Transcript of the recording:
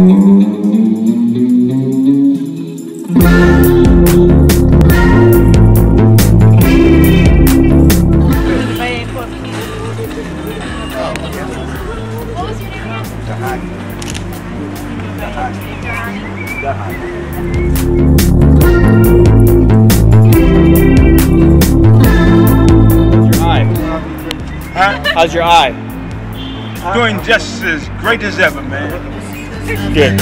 Your eye. Huh? How's your eye? Doing just as great as ever, man. Good.